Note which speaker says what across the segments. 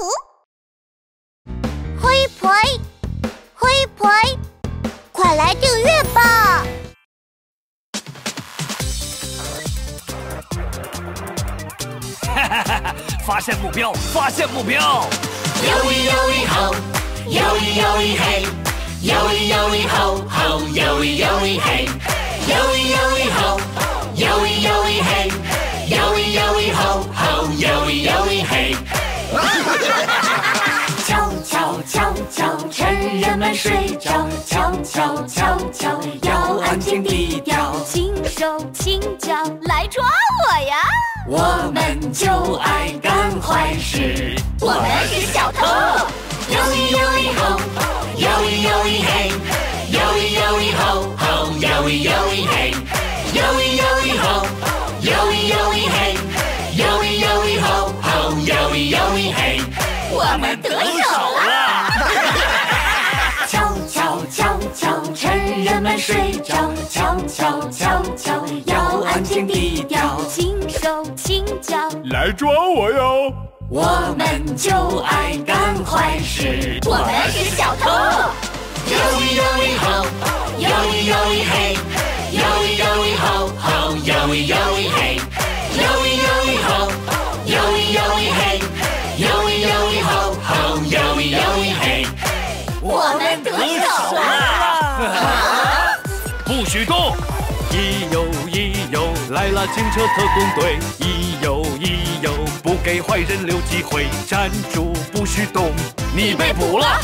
Speaker 1: 湖。灰婆，灰婆，快来订阅吧！
Speaker 2: 哈哈哈！发现目标，发现目标！
Speaker 3: 游一游一吼，游一游一嘿，游一游一吼吼，游一游一嘿，游一游一吼，游一游一嘿，游一游一吼吼，游一游一嘿。悄悄悄悄，趁人们睡着，悄悄悄悄，要安静低调，
Speaker 4: 轻手轻脚来抓我呀！
Speaker 3: 我们就爱干坏事，
Speaker 4: 我们是小偷。
Speaker 3: 溜一溜一吼，
Speaker 4: 我们得手了！
Speaker 3: 悄悄悄悄，趁人们睡着，悄悄悄悄，要安静低调，
Speaker 4: 轻手轻脚
Speaker 2: 来抓我哟！
Speaker 3: 我们就爱干坏事，
Speaker 4: 我们是小偷。我们得手了！
Speaker 2: 不许动！
Speaker 5: 一游一游，来了警车特工队！一游一游，不给坏人留机会，站住，不许动！
Speaker 2: 你被捕了！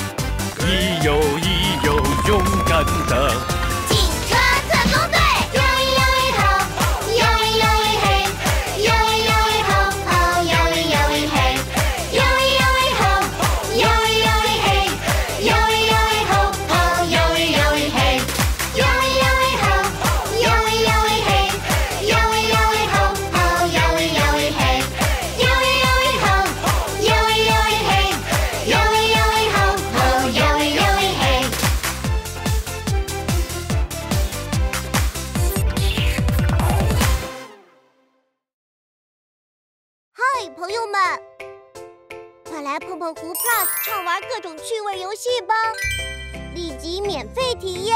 Speaker 5: 一游一游，勇敢的
Speaker 1: 朋友们，快来碰碰湖 Plus 畅玩各种趣味游戏吧！立即免费体验。